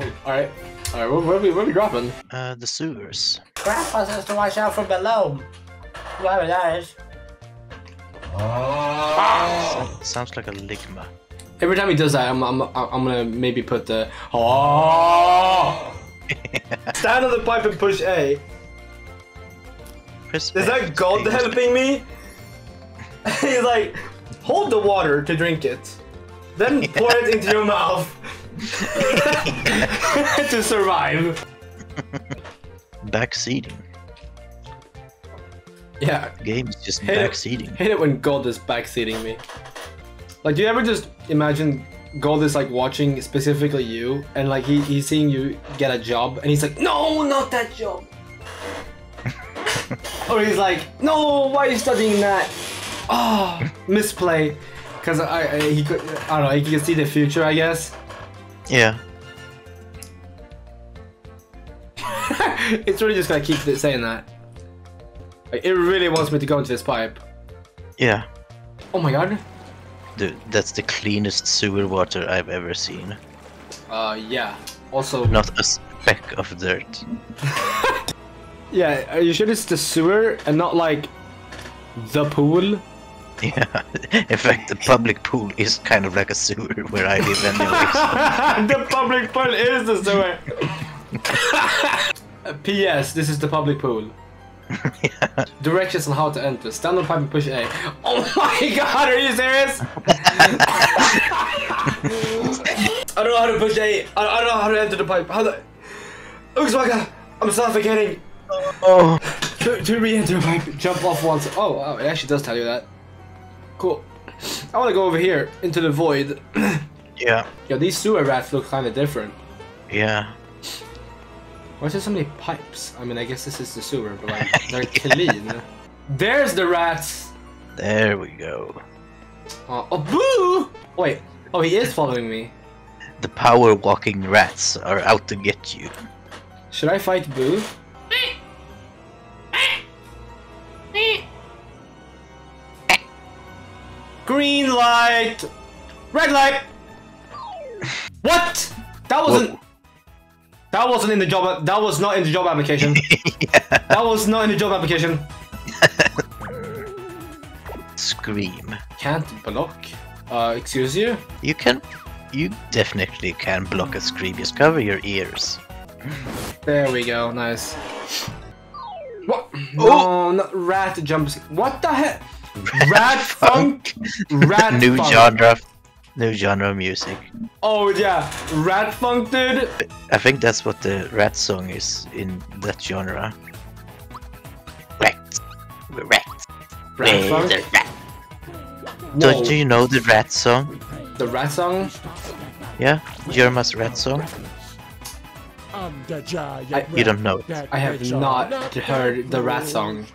cool. Alright. Alright, where, where, are we, where are we dropping? Uh, the sewers. Grandpa says to watch out from below. Whoever that is. So- sounds like a ligma. Every time he does that, I'm, I'm, I'm gonna maybe put the. Oh! Stand on the pipe and push A. Press Is that to God helping me? He's like, hold the water to drink it. Then pour it into your mouth. to survive. Backseating. Yeah, Game is just it. backseating. hate it when God is backseating me. Like, do you ever just imagine God is like watching specifically you, and like he, he's seeing you get a job, and he's like, no, not that job. or he's like, no, why are you studying that? Oh, misplay. Because I, I, he could, I don't know, he can see the future, I guess. Yeah. it's really just gonna keep saying that. Like, it really wants me to go into this pipe. Yeah. Oh my god. Dude, that's the cleanest sewer water I've ever seen. Uh, yeah. Also, Not a speck of dirt. yeah. Are you sure it's the sewer and not like the pool? Yeah. In fact, the public pool is kind of like a sewer where I live anyways. the public pool is the sewer. Uh, P.S. This is the public pool. yeah. Directions on how to enter. Stand on pipe and push A. Oh my god, are you serious? I don't know how to push A. I don't know how to enter the pipe. How the. Ugnsmacka! I'm suffocating! Oh. To, to re-enter a pipe, jump off once. Oh, wow, it actually does tell you that. Cool. I want to go over here into the void. Yeah. Yo, these sewer rats look kind of different. Yeah. Why is there so many pipes? I mean, I guess this is the sewer, but like, they're clean. There's the rats. There we go. Uh, oh, boo! Wait. Oh, he is following me. The power walking rats are out to get you. Should I fight Boo? Green light! Red light! What? That wasn't. That wasn't in the job. That was not in the job application. That was not in the job application. Scream. Can't block. Uh, excuse you? You can. You definitely can block a scream. Just cover your ears. There we go. Nice. What? Oh, No, rat jumps. What the heck? Rat funk. Rat New funk. genre. New genre of music. Oh yeah, rat funk, dude. I think that's what the rat song is in that genre. Rat. Rat. Rat funk. The rat. Whoa, Don't you know the rat song? the rat song. Yeah? Jerma's rat song? I'm the giant I- You don't know it. I have not heard the rat song.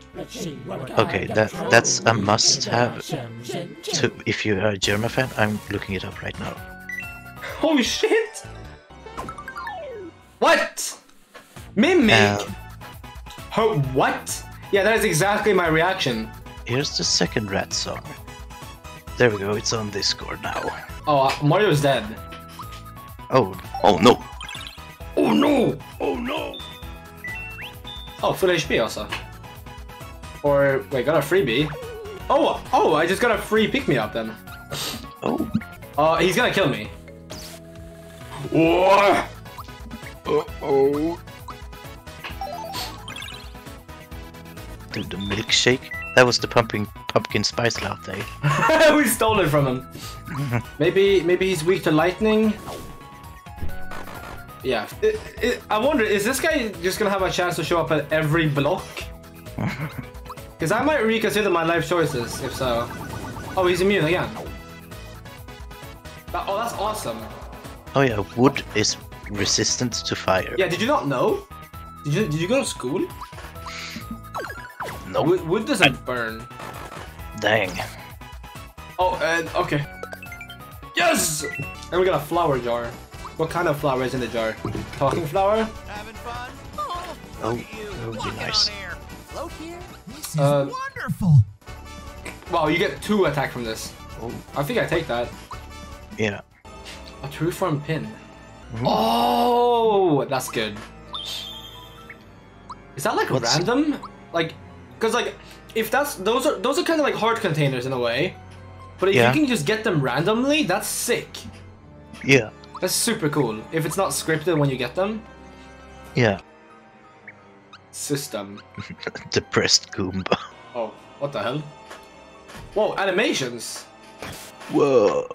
Okay, that that's a must-have. To if you're a Jerma fan, I'm looking it up right now. Holy shit! What? Mimic? Uh, Ho- what? Yeah, that is exactly my reaction. here's the second rat song. There we go. It's on Discord now. Oh, uh, Mario's dead. Oh, oh no! Oh no! Oh no! Oh, full HP also. Or wait, got a freebie. Oh, oh! I just got a free pick me up then. Oh, Uh, he's gonna kill me. Whoa! oh. Dude, the milkshake. That was the pumpkin pumpkin spice latte. we stole it from him. maybe, maybe he's weak to lightning. Yeah. I- I- I wonder, is this guy just gonna have a chance to show up at every block? Because I might reconsider my life choices if so. Oh, he's immune again. That- oh, that's awesome. Oh yeah, wood is resistant to fire. Yeah, did you not know? Did you did you go to school? No, Wood, wood doesn't burn. dang. Oh, and okay. Yes! And we got a flower jar. What kind of flower is in the jar? Talking flower? Having fun? Oh, that would be nice. there. This is Uh, wonderful. Wow, you get two attack from this. Oh, I think I take that. yeah. A true form pin. Oh, Oh, that's good. Is that like What's- random? Like, cause like, if that's those are those are kind of like heart containers in a way, but if Yeah. you can just get them randomly, that's sick. Yeah, That's super cool. If it's not scripted when you get them, yeah. system. Depressed Goomba. Oh, what the hell? Whoa, animations. Whoa.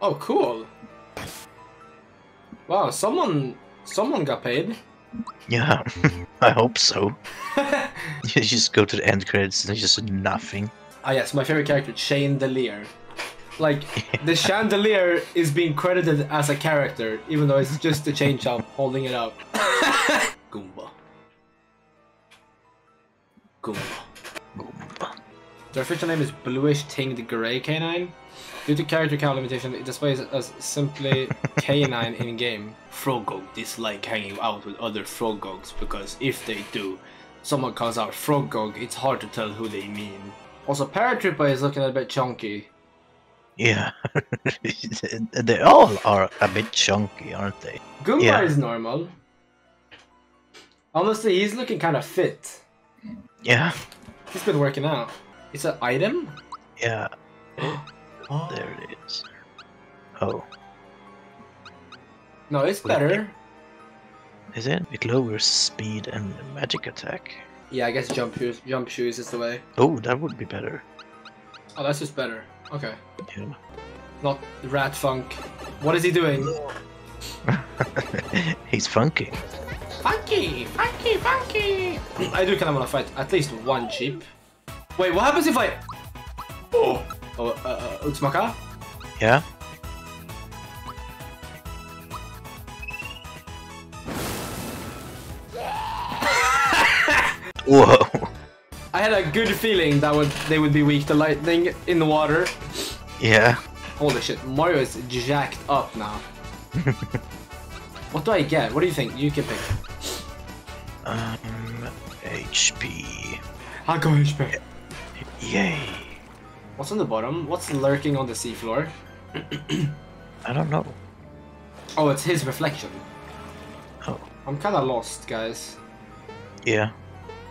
Oh, cool. Wow, someone someone got paid. Yeah, I hope so. You just go to the end credits and it's just nothing. Ah yes, my favorite character, Chain Chandelier. Like the chandelier is being credited as a character, even though it's just a chain chomp holding it up. Goomba. Goomba. Goomba. Their official name is Bluish Tinged Grey Canine. Due to character count limitation, it displays as simply canine in game. Frogog dislike hanging out with other Frogogs because if they do, someone calls out Frogog, it's hard to tell who they mean. Also, Paratrooper is looking a bit chunky. Yeah. they all are a bit chunky, aren't they? Goomba Yeah. is normal. Honestly, he's looking kind of fit. Yeah, He's been working out. It's an item? yeah. oh. There it is. Oh, No, it's better. is it? It lowers speed and magic attack. Yeah, I guess jump shoes, jump shoes is the way. Oh, that would be better. Oh, that's just better. Okay. Yeah. Not Rat Funk. What is he doing? He's funky. Funky! Funky! Funky! I do kind of want to fight at least one cheap. Wait, what happens if I... Oh! Oh, uh, uh, Ugnsmacka? Yeah? Whoa. I had a good feeling that would they would be weak to lightning in the water. Yeah. Holy shit, Mario is jacked up now. what do I get? What do you think? You can pick. Um, HP. I'll go HP. Yay. What's on the bottom? What's lurking on the seafloor? I don't know. Oh, it's his reflection. Oh. I'm kind of lost, guys. Yeah.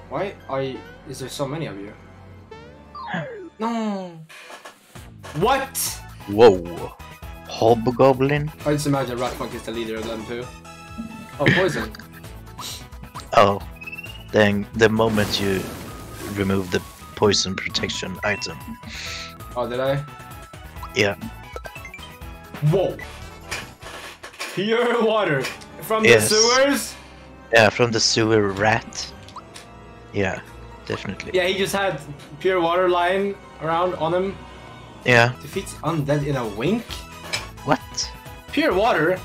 Why are you... Is there so many of you? No. What? Whoa. Hobgoblin? I just imagine Ratfunk is the leader of them too. Oh, poison. Oh. Then the moment you remove the poison protection item. oh, did I? Yeah. Whoa. Pure water from Yes. the sewers. Yeah, from the sewer rat. Yeah, definitely. Yeah, he just had pure water lying around on him. Yeah. Defeats undead in a wink. What? Pure water.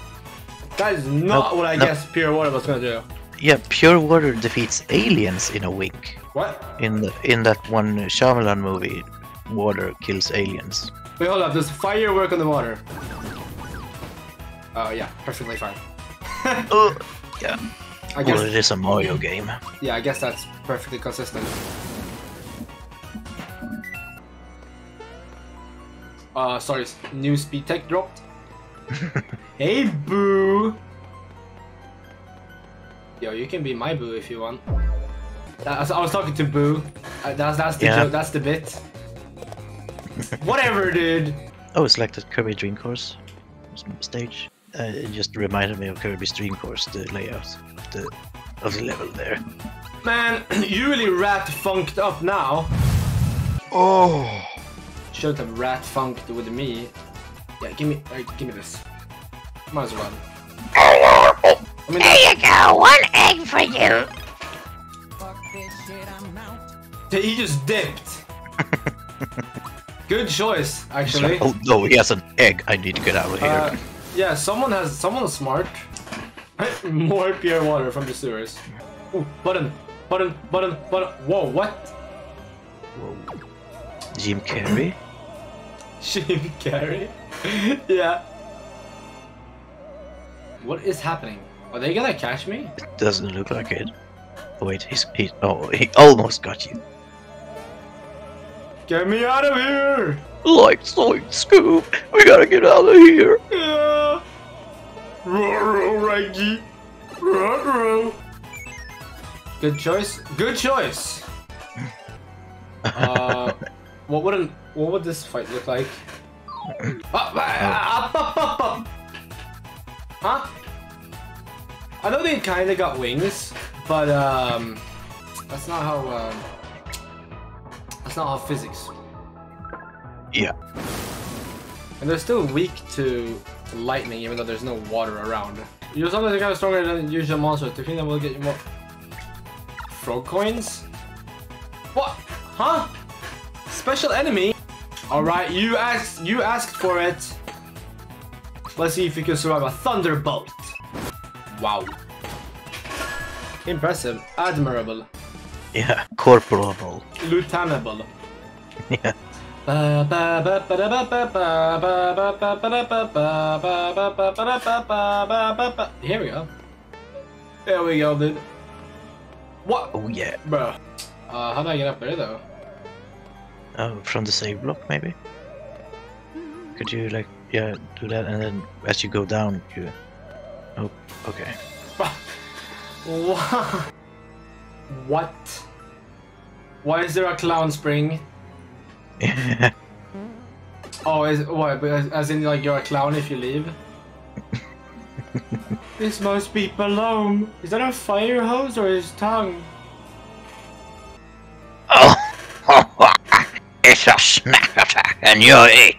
That is not Nope, what I nope. guessed pure water was gonna do. Yeah, pure water defeats aliens in a wink. What? In the, in that one Shyamalan movie, water kills aliens. Wait, hold up. Does fire work on the water? Oh yeah, perfectly fine. Oh, yeah. I Well, guess. it is a Mario game. Yeah, I guess that's perfectly consistent. Uh, sorry, new speed tech dropped. hey, Boo! Yo, you can be my Boo if you want. That- I was talking to Boo. Uh, that's that's the Yeah. joke. That's the bit. Whatever, dude. Oh, it's like the Kirby Dream Course stage. Uh, it just reminded me of Kirby's Dream Course, the layout the, of the level there. Man, you really rat funked up now. Oh! Shouldn't have rat funked with me. Yeah, give me, uh, give me this. Might as well. I mean, There you go, one egg for you. he just dipped. Good choice, actually. Oh no, he has an egg. I need to get out of here. Uh, yeah, someone has, someone's smart. More pure water from the sewers. Ooh, button, button, button, button. Whoa, what? Jim Carrey? Jim Carrey? yeah. What is happening? Are they gonna catch me? It doesn't look like it. Oh, wait, he's he. Oh, he almost got you. Get me out of here! Like Zoink Scoob, we gotta get out of here. Yeah. Reggie. Good choice. Good choice. Uh, what would an, what would this fight look like? Up, up, up, up. Huh? I know they kind of got wings, but um, that's not how um, that's not how physics. Yeah. And they're still weak to lightning, even though there's no water around. You're sometimes kind of stronger than usual monsters. Defeat them will get you more frog coins. What? Huh? Special enemy? All right, you asked. You asked for it. Let's see if you can survive a thunderbolt. Wow. Impressive. Admirable. Yeah. Corporable. Lieutenable. Yeah. Here we go. There we go, dude. What? Oh yeah. Bruh. Uh, how do I get up there though? Oh, from the save block maybe. Could you like yeah do that and then as you go down you. Oh, okay. What? What? Why is there a clown spring? Oh, is what? but As, as in, like you're a clown if you leave. this must be Belome. Is that a fire hose or his tongue? Oh, it's a snack attack, and you're it.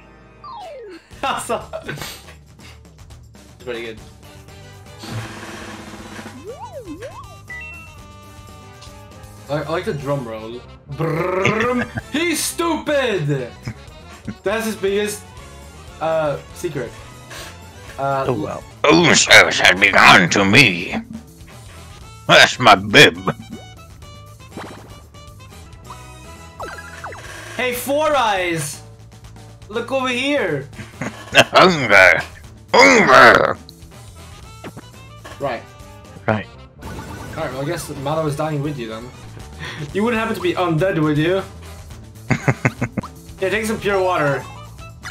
That's pretty good. I, I like the drum roll. He's stupid. That's his biggest uh secret. Uh, oh wow. Room service has begun to me. That's my bib. Hey, Four Eyes! Look over here! Hunger. Hunger. Right. Right. Alright, well, I guess Mallow is dying with you then. You wouldn't happen to be undead, would you? yeah, take some pure water.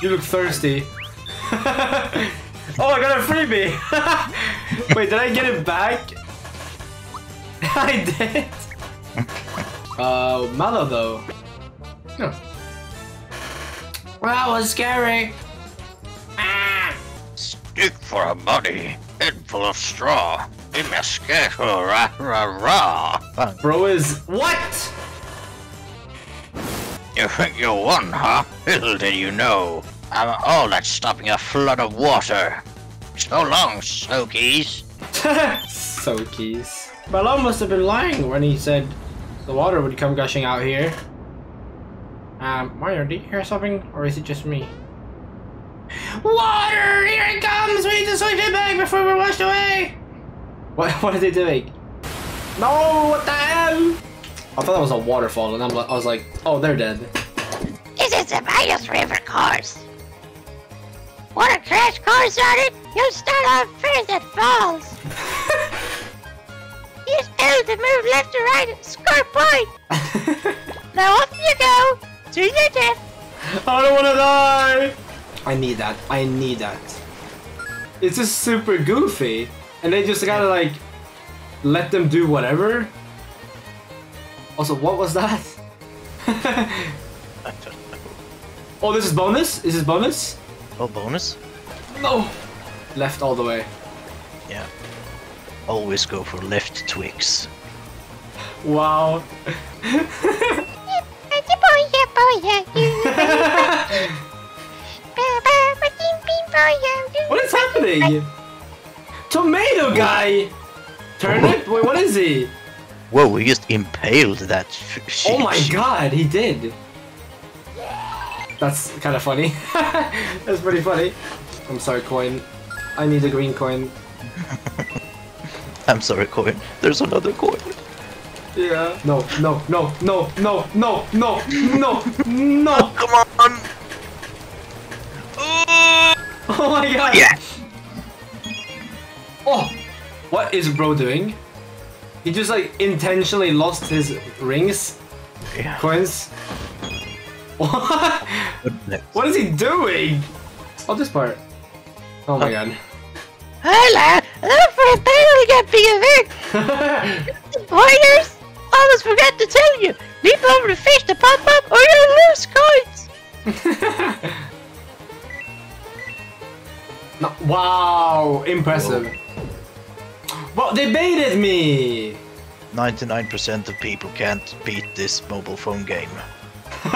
You look thirsty. oh, I got a freebie! Wait, did I get it back? I did! Uh, Mallow though. No. Well, that was scary. Ah! Stick for a money, Head full of straw. In my scarecrow, rah rah rah. Bro is what? You think you won, huh? Little did you know. I'm all that's stopping a flood of water. So long, Sokies. Sokies. Malone must have been lying when he said the water would come gushing out here. Um, Mario, do you hear something, or is it just me? Water! Here it comes! We need to switch it back before we're washed away! What, what are they doing? No! What the hell? I thought that was a waterfall, and I'm like, I was like, oh, they're dead. This is the Midas River course. Want a crash course on it? You'll start off first at falls. Use L to move left or right and score point. Now off you go. To your death. I don't wanna die! I need that. I need that. It's just super goofy. And they just gotta like let them do whatever. Also, what was that? oh, this is bonus? Is this bonus? Oh bonus? No! Left all the way. Yeah. Always go for left twigs. Wow. what is happening? Tomato guy! Turnip? Wait, what is he? Whoa, we just impaled that sh- Oh my god, he did! That's kind of funny. That's pretty funny. I'm sorry, coin. I need a green coin. I'm sorry, coin. There's another coin. Yeah. No, no, no, no, no, no, no, no, no! Oh, come on! Oh my god! Yeah. Oh! What is bro doing? He just like intentionally lost his rings, Yeah. coins. What? Goodness. What is he doing? Oh, this part. Oh my god. Hello! Look for the penalty get big event! Pointers! Almost forgot to tell you! Leap over the fish to pop up or you'll lose coins! No, wow, impressive. But they baited me. 99% of people can't beat this mobile phone game.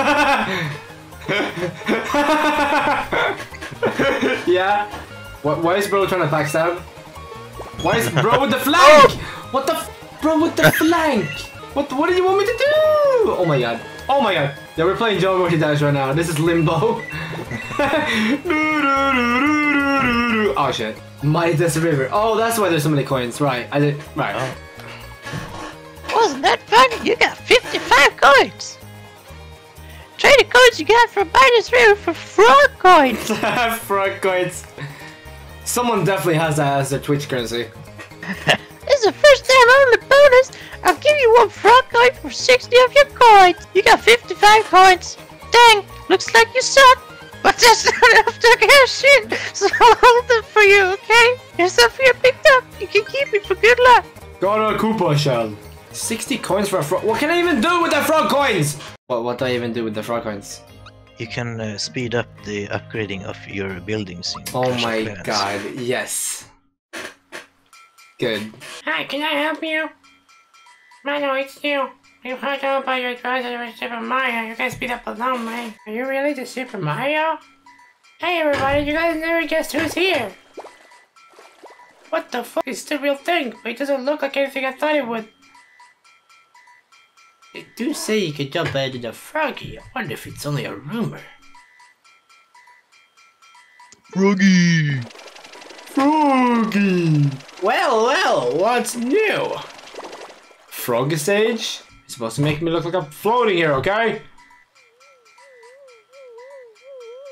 yeah. Why, why is bro trying to backstab? Why is bro with the flank? Oh! What the f- bro with the flank? What what do you want me to do? Oh my god. Oh my god. Yeah, we're playing Geometry Dash right now. This is Limbo. oh shit. Midas River. Oh, that's why there's so many coins. Right. I did. Right. Oh. Wasn't that fun? You got 55 coins! Trade the coins you got from Midas River for frog coins! Frog coins. Someone definitely has that as their Twitch currency. This is the first time on the bonus. I'll give you one frog coin for 60 of your coins. You got 55 coins. Dang, looks like you suck. But that's not enough to cash in, so I'll hold them for you, okay? Here's something you picked up. You can keep it for good luck. Got a Koopa shell. 60 coins for a frog. What can I even do with the frog coins? What, what do I even do with the frog coins? You can uh, speed up the upgrading of your buildings. In Oh my Clans. god, yes. Good. Hi, can I help you? Mano, it's you. You heard all about your advisor with Super Mario. You guys beat up a long way. Are you really the Super Mario? Hey everybody, you guys never guessed who's here. What the fuck is the real thing? But it doesn't look like anything I thought it would. They do say you could jump out of the froggy. I wonder if it's only a rumor. Froggy! Froggy! Well, well, what's new? Frog stage? Supposed to make me look like I'm floating here, okay?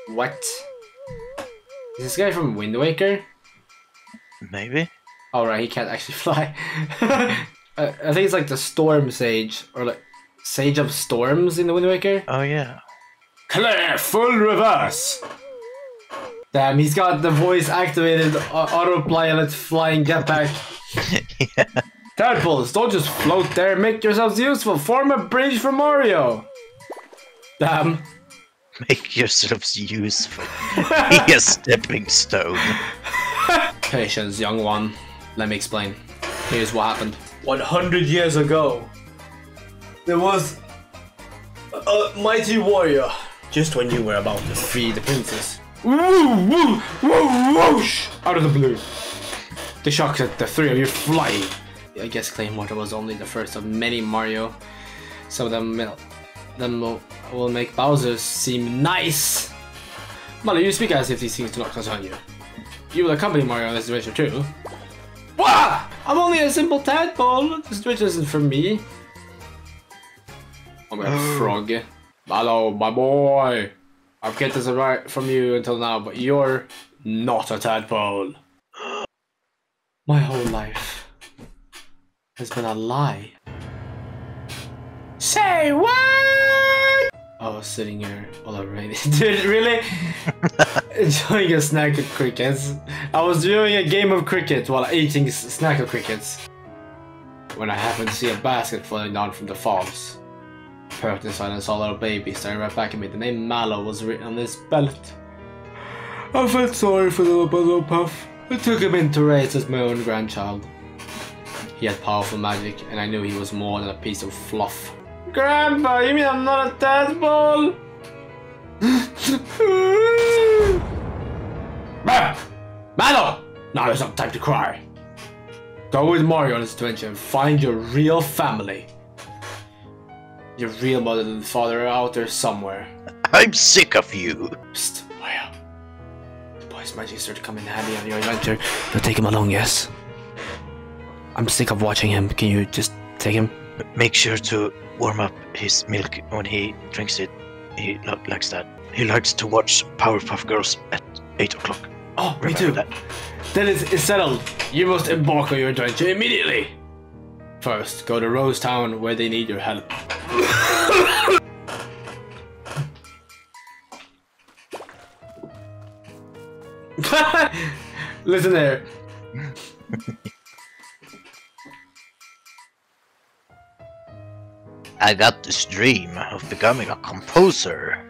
What? Is this guy from Wind Waker? Maybe? Oh right, he can't actually fly. I, think it's like the Storm Sage, or like Sage of Storms in the Wind Waker. Oh yeah. Clear, full reverse! Damn, he's got the voice activated au- autopilot flying jetpack. yeah. Tadpoles, don't just float there, make yourselves useful. Form a bridge for Mario. Damn. Make yourselves useful. Be a stepping stone. Patience, young one. Let me explain. Here's what happened. 100 years ago, there was a mighty warrior. Just when you were about to Free the princess. Woo, woo, woo, whoosh! Out of the blue. The shock that the three of you fly. I guess Clay Mortar was only the first of many Mario. Some of them, will- them will, will make Bowser seem nice. Mallow, you speak as if these things do not concern you. You will accompany Mario on this adventure too. Wah! I'm only a simple tadpole. This adventure isn't for me. I'm a oh. frog. Hello, my boy. I've kept this right from you until now, but you're not a tadpole. My whole life has been a lie. Say what? I was sitting here all already. Dude, really? Enjoying a snack of crickets. I was doing a game of cricket while eating s- snack of crickets. When I happened to see a basket falling down from the falls. Perked inside and saw a little baby staring right back at me. The name Mallow was written on his belt. I felt sorry for the little puzzle puff. I took him in to raise as my own grandchild. He had powerful magic, and I knew he was more than a piece of fluff. Grandpa, you mean I'm not a tadpole? Ma- Mallow! Now is not time to cry. Go with Mario on this adventure and find your real family. Your real mother and father are out there somewhere. I'm sick of you. Psst, Mario. The boy's magic started to come in handy on your adventure. You'll take him along, yes? I'm sick of watching him. Can you just take him? Make sure to warm up his milk when he drinks it. He lo- likes that. He likes to watch Powerpuff Girls at 8 o'clock. Oh, me too. that. Then it's, it's settled. You must embark on your adventure immediately. First, go to Rose Town where they need your help. Listen there. I got this dream of becoming a composer.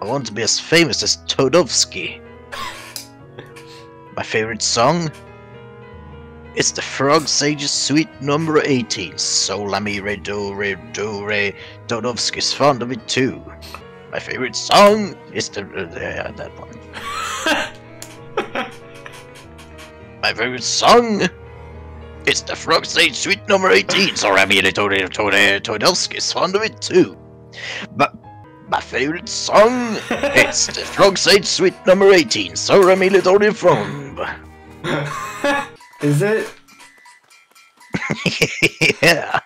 I want to be as famous as Toadofsky. My favorite song? It's the Frog Sage's Suite number 18. Sol la mi re do re do re. Toadofsky's fond of it too. My favorite song is the uh, yeah, that one. My favorite song it's the Frog Sage Suite number 18, so Rami Toadofsky's fond of it too. But my favorite song, it's the Frog Sage Suite number 18, so Rami from. Is it? yeah.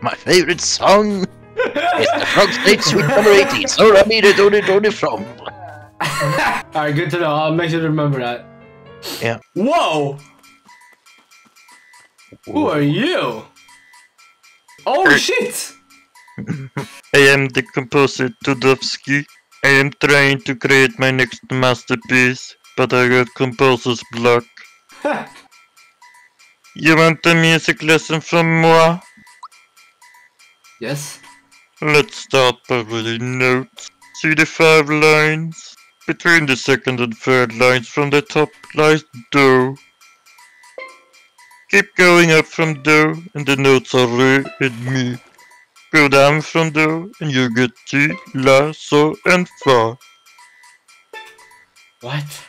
My favorite song is the Frog Sage Suite number 18, so Rami from. Alright, good to know. I'll make sure to remember that. Yeah. Whoa! Who are you? Oh shit! I am the composer Toadofsky. I am trying to create my next masterpiece, but I got composer's block. You want a music lesson from moi? yes. Let's start by reading notes. See the five lines? Between the second and third lines from the top lies Do. Keep going up from there and the notes are Re and Mi. Go down from there and you get Ti, La, So, and Fa. What?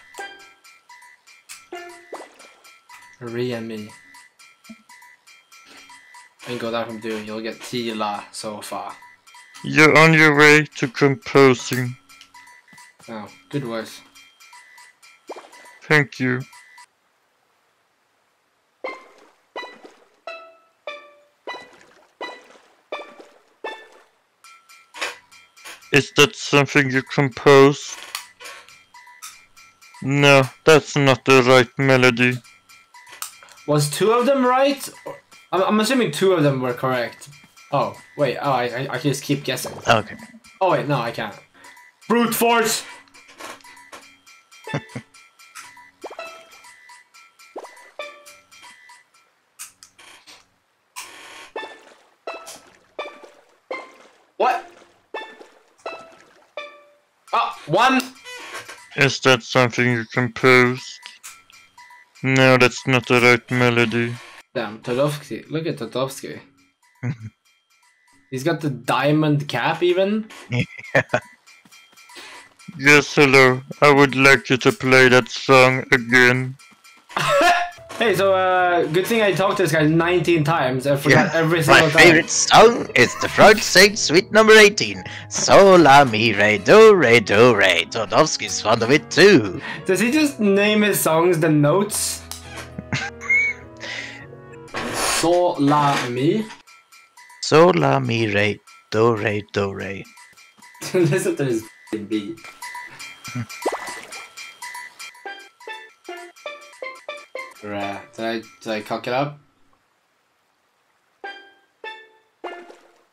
Re and me. And go down from do, you'll get T la so far. You're on your way to composing. Oh, good words. Thank you. Is that something you composed? No, that's not the right melody. Was two of them right? I'm, I'm assuming two of them were correct. Oh, wait, oh, I, I, I can just keep guessing. Okay. Oh, wait, no, I can't. Brute force! one! Is that something you composed? No, that's not the right melody. Damn, Toadofsky. Look at Toadofsky. He's got the diamond cap even. Yes, hello. I would like you to play that song again. Hey, so uh, good thing I talked to this guy 19 times. I forgot every My single time. favorite song is the Frog Sage Suite number 18. So la mi re do re do re. Toadofsky's fond of it too. Does he just name his songs the notes? so la mi. So la mi re do re do re. Listen to this beat. Right. Did I did I cock it up?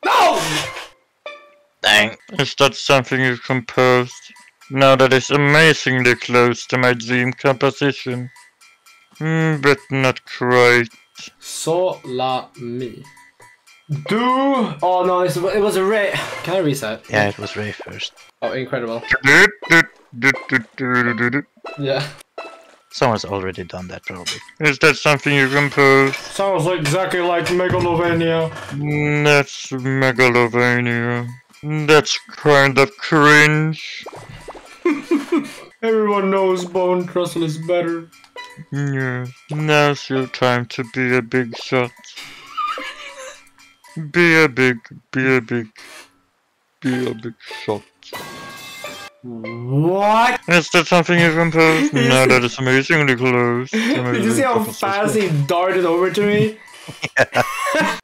No! Dang. Is that something you composed? No, that is amazingly close to my dream composition. Hmm, but not quite. So la mi. Do. Oh no, it's, it was a re. Can I reset? Yeah, it was Ray first. Oh, incredible. Yeah. Someone's already done that probably. Is that something you can composed? Sounds exactly like Megalovania. Mm, That's megalovania. That's kind of cringe. Everyone knows Bonetrousle is better. Yeah, now's your time to be a big shot. Be a big, be a big, be a big shot. What? Is that something you composed? no, that is amazingly close. Did you see how fast he darted over to me?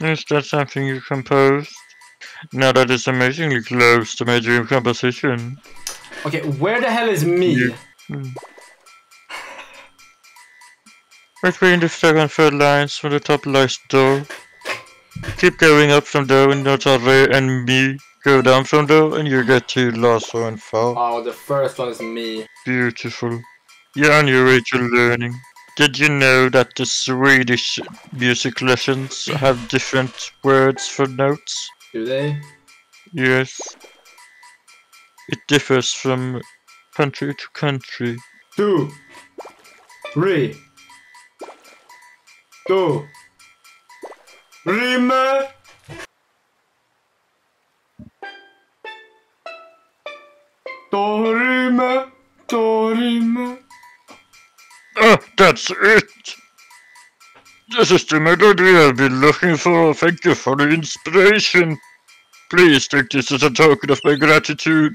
Is that something you composed? No, that is amazingly close to my dream composition. Okay, where the hell is me? You- Hmm. Between the second and third lines from the top lies door. Keep going up from there and re and mi. Go down from there and you get to Lasso and Fall. Oh, the first one is me. Beautiful. Yeah, and you're Rachel learning. Did you know that the Swedish music lessons have different words for notes? Do they? Yes. It differs from country to country. Two. Three. Two. Rime. Dorime. Dorime. Ah, that's it! This is the melody I've been looking for. Thank you for the inspiration. Please take this as a token of my gratitude.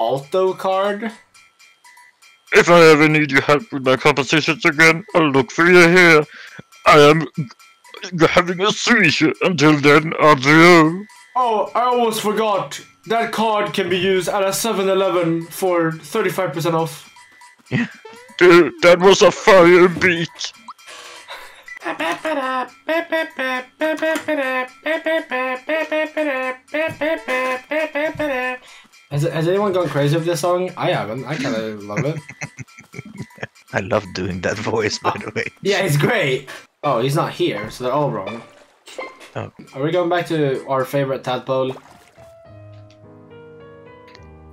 Alto card. If I ever need your help with my compositions again, I'll look for you here. I am having a seizure. Until then, adieu. Oh, I almost forgot. That card can be used at a 7-Eleven for 35% off. Dude, that was a fire beat. Has, has anyone gone crazy with this song? I haven't. I kind of love it. I love doing that voice, by the way. Yeah, it's great. Oh, he's not here, so they're all wrong. Oh. Are we going back to our favorite tadpole?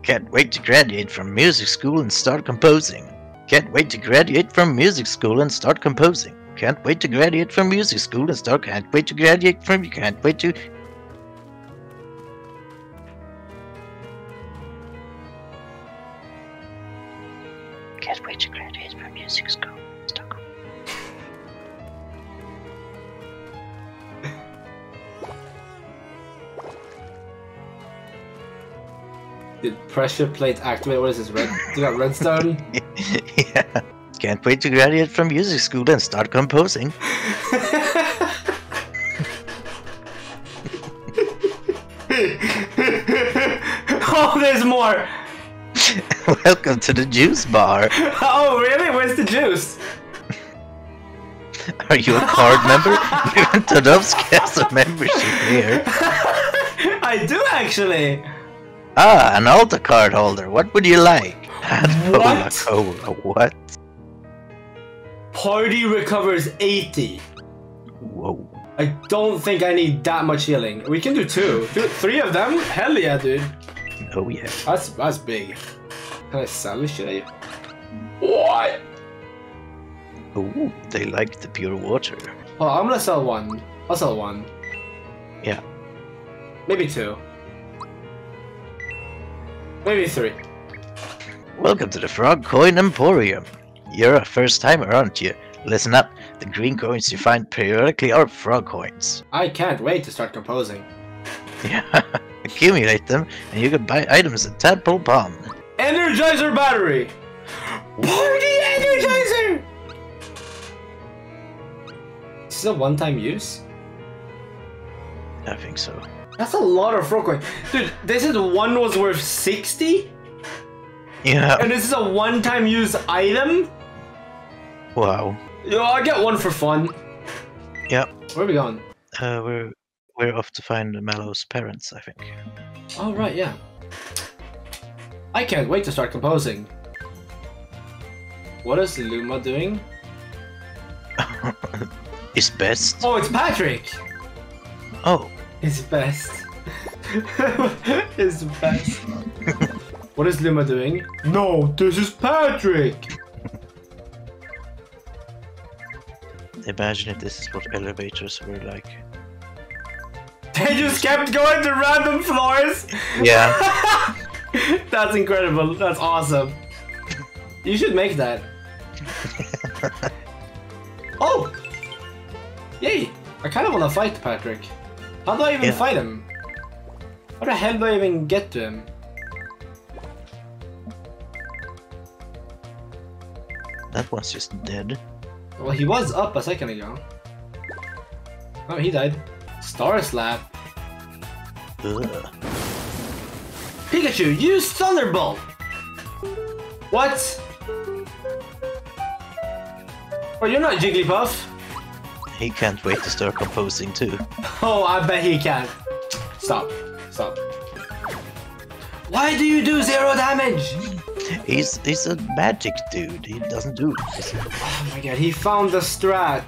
Can't wait to graduate from music school and start composing. Can't wait to graduate from music school and start composing. Can't wait to graduate from music school and start. Can't wait to graduate from. Can't wait to. Can't wait to graduate from music school. Did pressure plate activate? What is this? Red? Do that redstone? yeah. Can't wait to graduate from music school and start composing. oh, there's more! Welcome to the juice bar. Oh, really? Where's the juice? Are you a card member? Toadofsky has a membership here. I do actually. Ah, an Alto card holder. What would you like? What? What? Party recovers 80. Whoa. I don't think I need that much healing. We can do two. Two three of them? Hell yeah, dude. Oh yeah. That's that's big. Can I sell this shit? What? Ooh, they like the pure water. Oh, I'm gonna sell one. I'll sell one. Yeah. Maybe two. Maybe three. Welcome to the Frog Coin Emporium. You're a first timer, aren't you? Listen up. The green coins you find periodically are frog coins. I can't wait to start composing. Yeah. Accumulate them, and you can buy items at Tadpole Pond. Energizer battery! Party Energizer! This is a one-time use? I think so. That's a lot of frog. Dude, this is one was worth 60? Yeah. And this is a one-time use item? Wow. Yo, I get one for fun. Yep. Where are we going? Uh, we're we're off to find Mallow's parents, I think. Oh, right, yeah. I can't wait to start composing. What is Luma doing? Is best. Oh, it's Patrick! Oh, His best. His best. what is Luma doing? No, this is Patrick! imagine if this is what elevators were like. They just kept going to random floors! Yeah. That's incredible. That's awesome. You should make that. oh! Yay! I kind of want to fight Patrick. How do I even Yeah. fight him? How the hell do I even get to him? that one's just dead. Well, he was up a second ago. Oh, he died. Star Slap. Ugh. Pikachu, use Thunderbolt! What? Oh, you're not Jigglypuff. He can't wait to start composing too. Oh, I bet he can. Stop. Stop. Why do you do zero damage? He's he's a magic dude. He doesn't do this. Oh my god, he found the strat.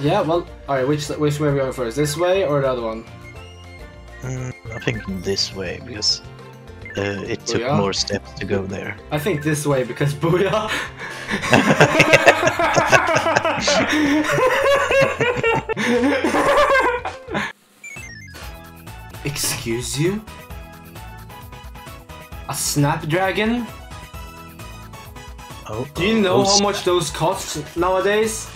Yeah, well, alright, which which way are we going first? This way or the other one? Mm, I think this way because uh, it took more steps to go there. I think this way because Booyah. Excuse you? A snapdragon? Oh, Do you know oh, how much those cost nowadays?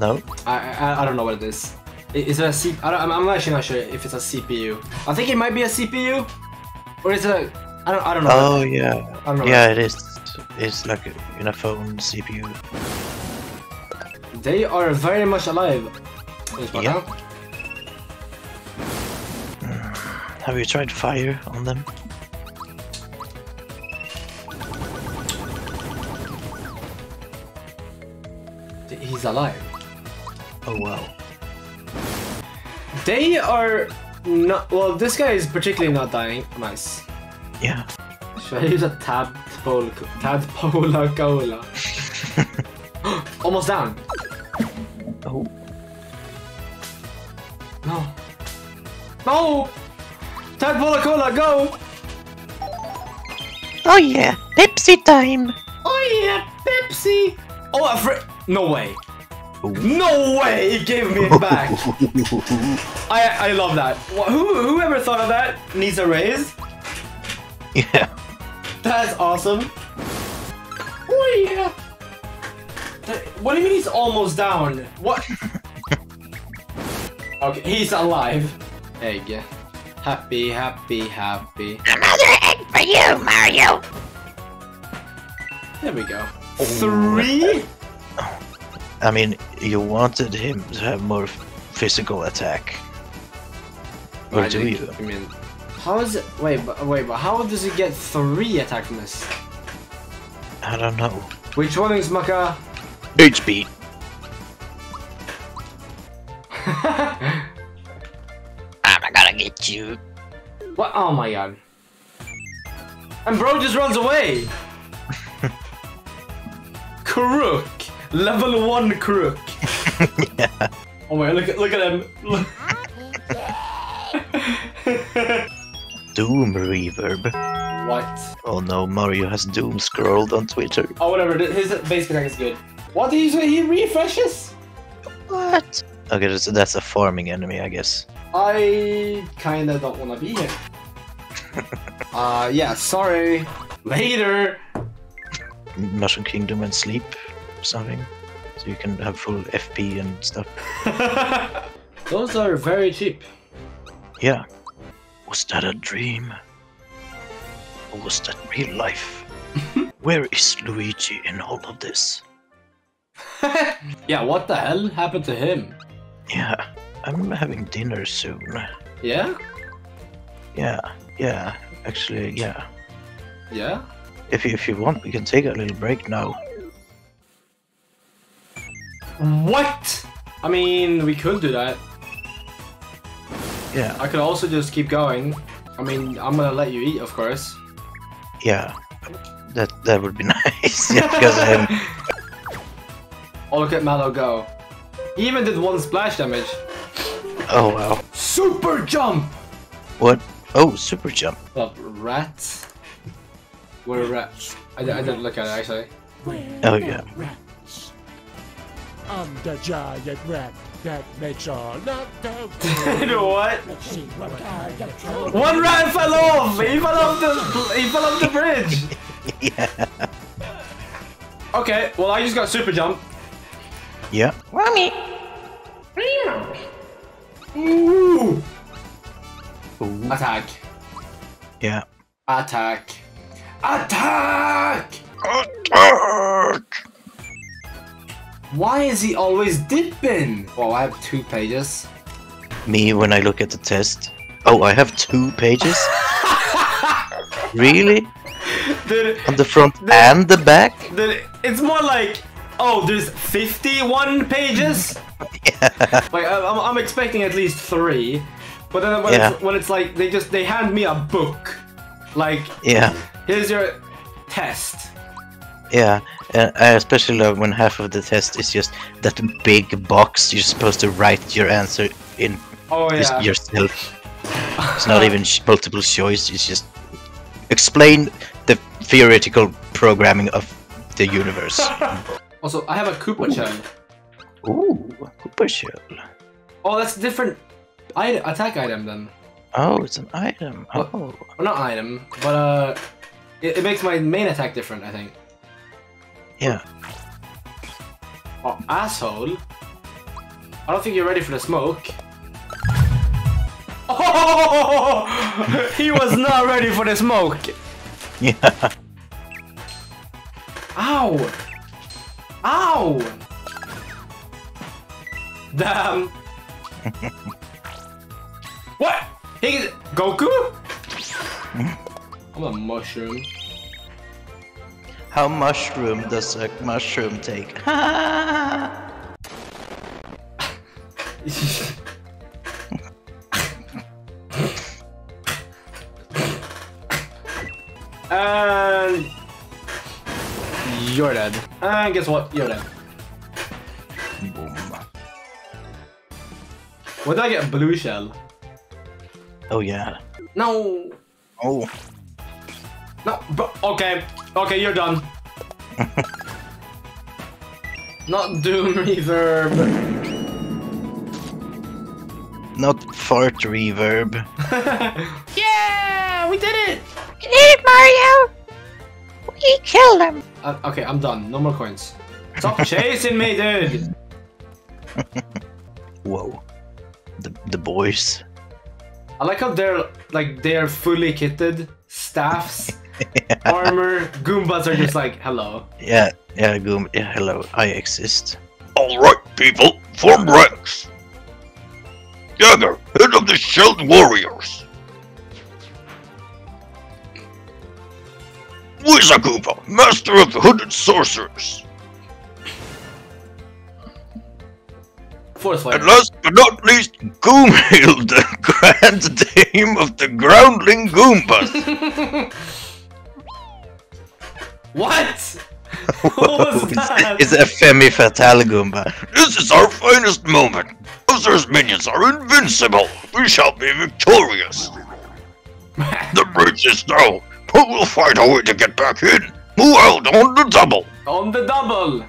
No. I, I I don't know what it is. Is it a C? I don't, I'm, actually not sure if it's a CPU. I think it might be a CPU, or is it a? I don't I don't know. Oh yeah. I don't know. Yeah, it is. It's like in a phone CPU. They are very much alive. Yeah. Have you tried fire on them? He's alive. Oh wow. They are not. Well, this guy is particularly not dying. Nice. Yeah. Should I use a tadpole? Tadpola cola. Almost down. No! Tadpola cola, go! Oh yeah, Pepsi time. Oh yeah, Pepsi! Oh, I fr- No way. Oh. No way! He gave me it back. I I love that. Wh- Who whoever thought of that needs a raise. Yeah. That's awesome. Oh yeah. What do you mean he's almost down? What? okay, he's alive. Egg. Happy, happy, happy. Another egg for you, Mario. There we go. Three? I mean, you wanted him to have more physical attack. Or do you? I mean, how is it? Wait, but wait, but how does he get three attack from this? I don't know. Which one is Maka? HP. I'm gonna get you. What? Oh my god. And bro just runs away. crook. Level one crook. yeah. Oh my god, look at look at him. Doom reverb. what? Oh no, Mario has Doom scrolled on Twitter. Oh whatever, his base attack is good. What did you say? He refreshes? What? Okay, so that's a farming enemy, I guess. I kinda don't wanna be here. uh yeah, sorry. Later. Mushroom Kingdom and sleep or something. So you can have full FP and stuff. Those are very cheap. Yeah. Was that a dream? Or was that real life? Where is Luigi in all of this? yeah, what the hell happened to him? Yeah, I'm having dinner soon. Yeah? Yeah, yeah, actually, yeah. Yeah? If you, if you want, we can take a little break now. What? I mean, we could do that. Yeah, I could also just keep going. I mean, I'm gonna let you eat, of course. yeah. That that would be nice. yeah, because I'm, Oh, look at Mallow go. He even did one splash damage. oh wow. Super jump! What? Oh, super jump. Well, rats? Where are rats? I, I didn't look at it actually. Oh yeah. Rats. I'm the giant rat that makes all not go you know what? Let's see what I get through. One rat fell off! He fell off the he fell off the bridge! yeah. Okay, well I just got super jump. Yeah. Mommy. Ooh. Ooh. Attack. Yeah. Attack. Attack! Attack! Why is he always dipping? Well, I have two pages. Me when I look at the test. Oh, I have two pages? really? Dude, On the front and the back? dude, it's more like, oh, there's 51 pages? Yeah. Like, I'm, I'm expecting at least three. But But then when, Yeah. it's, when it's like they just they hand me a book, like Yeah, here's your test. yeah. Uh, I especially love when half of the test is just that big box you're supposed to write your answer in Oh yeah. yourself. It's not even multiple choice. It's just explain the theoretical programming of the universe. Also, I have a Koopa shell. Ooh, Cooper shell. Oh, that's different. I attack item then. Oh, it's an item. Oh, Well, not item, but uh, it, it makes my main attack different. I think. yeah. Oh, asshole! I don't think you're ready for the smoke. Oh! He was not ready for the smoke. Yeah. Ow! Ow! Damn! what? He Goku? I'm a mushroom. How mushroom does a mushroom take? and uh, And guess what? You're dead. Boom. When did I get blue shell? Oh yeah. No. Oh. No. Bro, okay. Okay, you're done. Not Doom Reverb. Not fart reverb. yeah, we did it. We did it, Mario! We killed him! Uh, okay, I'm done. No more coins. Stop chasing me, dude. Whoa. The the boys. I like how they're like they're fully kitted. Staffs, armor, Goombas are just like hello. Yeah, yeah, Goom. Yeah, hello. I exist. Alright, people, form ranks. Jagger, head of the Shelled Warriors. Wizakuba, master of the Hooded Sorcerers. And last but not least, Goomhill, the Grand Dame of the Groundling Goombas. What? what was that? It's a Femi Fatale Goomba. this is our finest moment. Bowser's minions are invincible. We shall be victorious. The bridge is down, but we'll find a way to get back in. Move out on the double. On the double.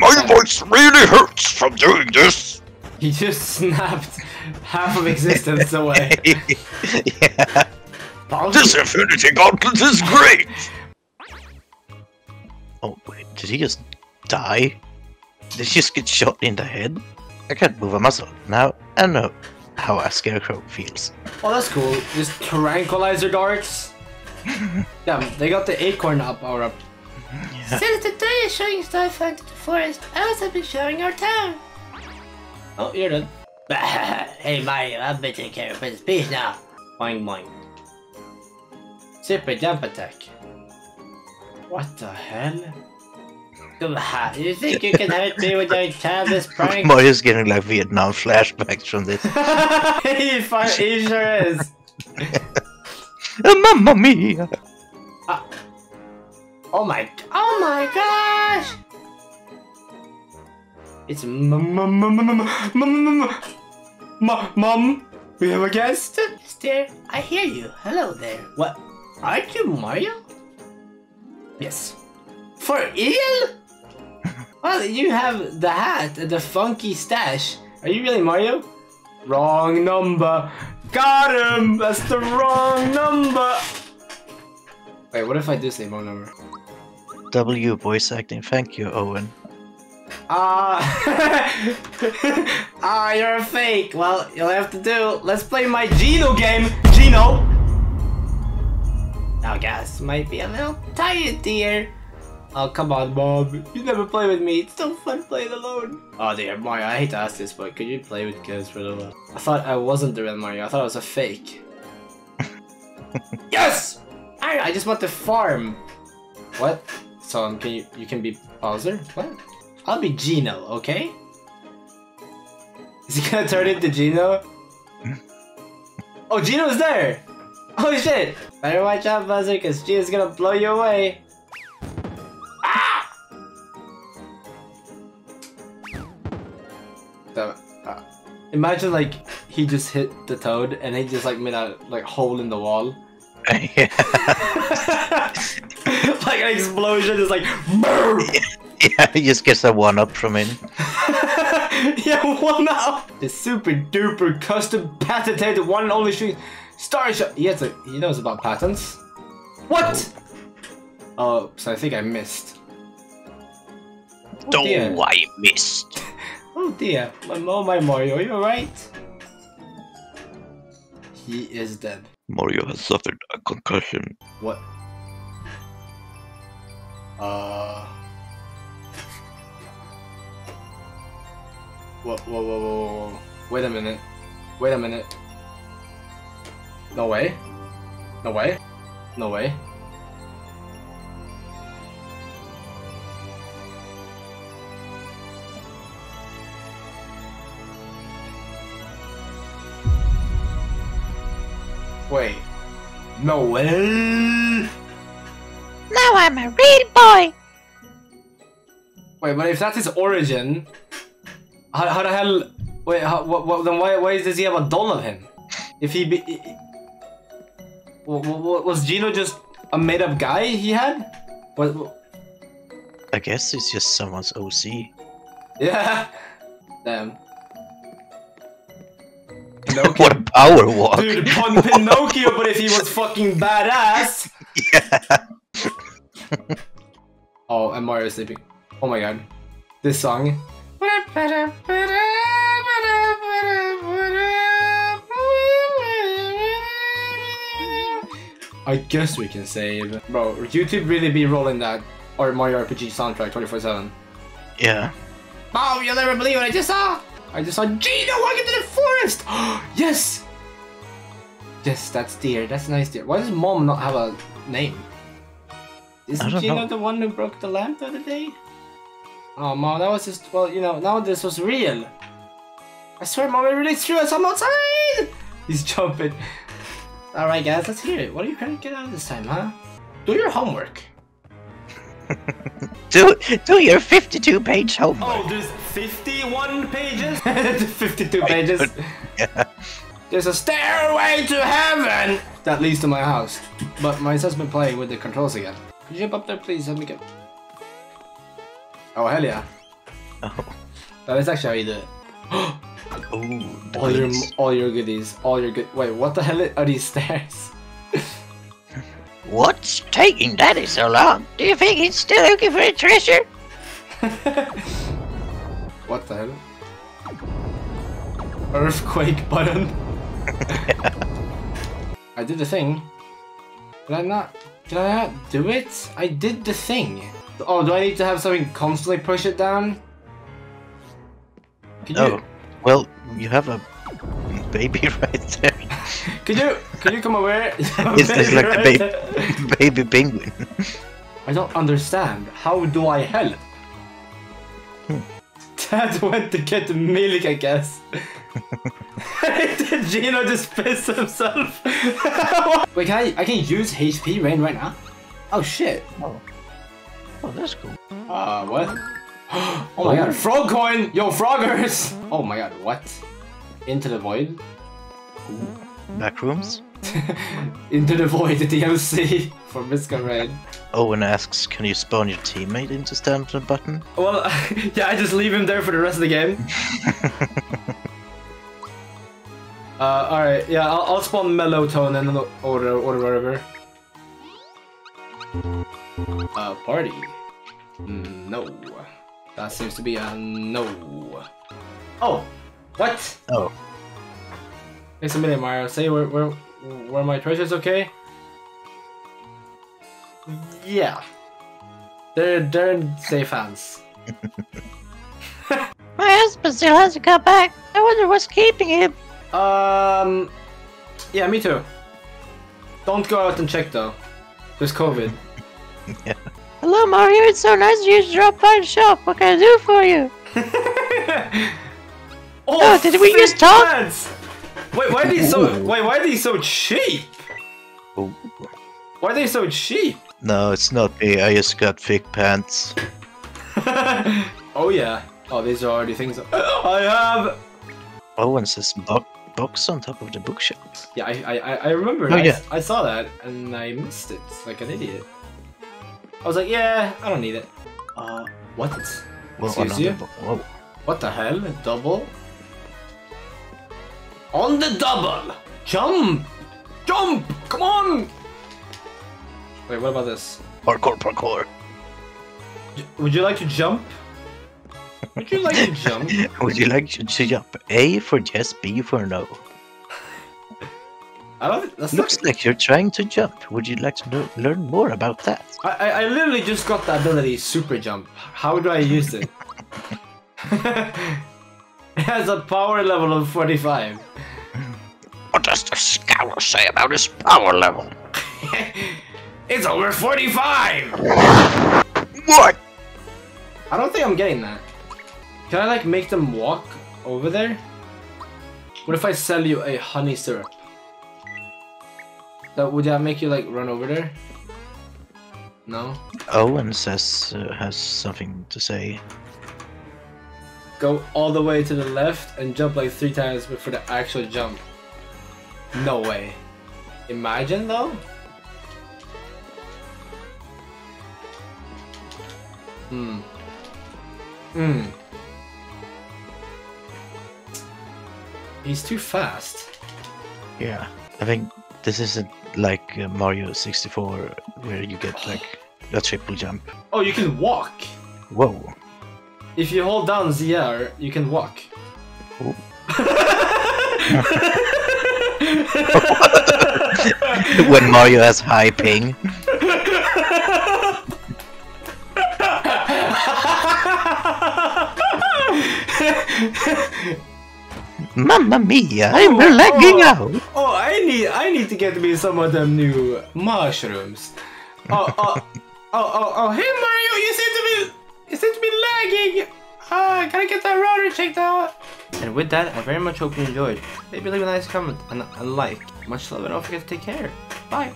My voice really hurts from doing this. He just snapped half of existence away. yeah. This Infinity Gauntlet is great. Oh wait, did he just die? Did he just get shot in the head? I can't move a muscle. Now I know how a scarecrow feels. Oh, that's cool. Just tranquilizer darts. yeah, they got the acorn up or up. Since today is showing stuff into the forest, I also been showing our town. Oh, you're dead. hey Mario, I've been taking care of business. Peace now. Boing boing. Super jump attack. What the hell? Come you think you can hurt me with your childish prank? Mario's getting like Vietnam flashbacks from this. he, far, he sure is. Mamma mia! Uh, oh my! Oh my gosh! It's mum mum mum mum mum mum mum. We have a guest. Yes. I hear you. Hello there. What? Aren't you Mario? Yes. For real? Well, you have the hat and the funky stash. Are you really Mario? Wrong number. Got him. That's the wrong number. Wait, what if I do say wrong number? W voice acting. Thank you, Owen. Ah, ah, you're a fake. Well, you'll have to do. Let's play my Geno game, Geno. Now, gas might be a little tired, dear. Oh, come on, Bob. You never play with me. It's so fun playing alone. Oh, dear, Mario. I hate to ask this, but could you play with kids for a little while? I thought I wasn't the real Mario. I thought I was a fake. yes! I, I just want to farm. What? So um, can you you can be Bowser? What? I'll be Geno, okay? Is he gonna turn into Geno? oh, Geno's there! Oh shit! Better watch out, Bowser, because Geno's gonna blow you away. Imagine like he just hit the toad and he just like made a like hole in the wall. yeah. like an explosion is like BOOM! yeah, he just gets a one up from him. yeah, one up. The super duper custom patented one and only street star shot. He has a, he knows about patents. What? Oh, so I think I missed. Oh dear. Oh, I missed. Oh dear. My, oh my Mario, you alright? He is dead. Mario has suffered a concussion. What? Uh. Whoa, whoa, whoa, whoa, whoa, whoa. Wait a minute. Wait a minute. No way. No way. No way. Wait. No way. Now I'm a real boy. Wait, but if that's his origin, how, how the hell? Wait, how, what, what, then why, why does he have a doll of him? If he be, was Geno just a made-up guy he had? What, what- I guess it's just someone's OC. yeah. Damn. What a power walk! Dude, Pon Pinocchio, but if he was fucking badass. yeah. Oh, and Mario sleeping. Oh my god. This song. I guess we can save. Bro, YouTube really be rolling that or Mario RPG soundtrack 24-7. Yeah. Oh, you'll never believe what I just saw! I just saw Geno walk into the forest! yes! Yes, that's deer. That's nice deer. Why does mom not have a name? Is I Gino know. the one who broke the lamp the other day? Oh, mom, that was just, well, you know, now this was real. I swear, mom, it really threw us. I'm outside! He's jumping. Alright, guys, let's hear it. What are you trying to get out of this time, huh? Do your homework. Do do your 52 page homework. Oh, there's 51 pages? 52 pages. Yeah. There's a stairway to heaven that leads to my house. But my son's been playing with the controls again. Could you jump up there, please? Let me get. Oh, hell yeah. Oh. That is actually how you do it. Ooh, all your, all your goodies. All your good. Wait, what the hell are these stairs? What's taking Daddy so long? Do you think he's still looking for a treasure? What the hell? Earthquake button. I did the thing. Did I not? Did I not do it? I did the thing. Oh, do I need to have something constantly push it down? Could you, Oh, well, you have a baby right there. could you, could you come over? It's just like the Right baby, there. baby penguin. I don't understand. How do I help? Dad went to get milk, I guess. Did Geno just piss himself? Wait, can I? I can use HP rain right now. Oh shit. Oh, that's cool. Uh, what? oh my god, frog coin! Yo, froggers! Oh my god, what? Into the void? Back rooms. Into the void, the DLC for Miska Rain. Owen asks, can you spawn your teammate into stand button? Well, yeah, I just leave him there for the rest of the game. uh, alright, yeah, I'll, I'll spawn Mellow Tone and then order, order whatever. Uh, party. Mm, No. That seems to be a no. Oh! What? Oh, Thanks a minute, Mario. Say where, where, where my treasure's okay? Yeah. They're, they're in safe hands. My husband still hasn't come back. I wonder what's keeping him. Um, yeah, me too. Don't go out and check though. There's COVID. Hello, Mario. It's so nice you to drop by the shop. What can I do for you? Oh, did we thick just talk? pants! Wait, why are they so? Ooh. Wait, why are they so cheap? Oh, Why are they so cheap? no, it's not me. I just got thick pants. oh yeah. Oh, these are already things I have. Oh, and says bo- box on top of the bookshelf. Yeah, I I I I remember. Oh, I, yeah. I saw that and I missed it like an idiot. I was like, yeah, I don't need it. Uh, what? Well, Excuse you? Whoa. What the hell? Double? On the double! Jump! Jump! Come on! Wait, what about this? Parkour, parkour. Would you like to jump? Would you like to jump? Would you like to to jump? A for yes, B for no. I don't. That's Looks not, like you're trying to jump. Would you like to know, learn more about that? I, I I literally just got the ability super jump. How do I use it? it has a power level of 45. What does the scholar say about his power level? it's over 45! What? I don't think I'm getting that. Can I like make them walk over there? What if I sell you a honey syrup? That would that make you like run over there? No. Owen says uh, has something to say. Go all the way to the left and jump like three times before the actual jump. No way. Imagine though. Hmm. Hmm. He's too fast. Yeah, I think this isn't like uh, Mario 64 where you get like a triple jump. Oh, you can walk. Whoa. If you hold down ZR, you can walk. Oh. when Mario has high ping. Mamma mia, I'm oh, lagging oh. out. Oh, I need I need to get me some of them new mushrooms. Oh, oh, oh, oh, oh, hey Mario, you seem to be you seems to be lagging. Ah, gotta get that router checked out? And with that, I very much hope you enjoyed. Maybe leave a nice comment and a like. Much love and don't forget to take care. Bye.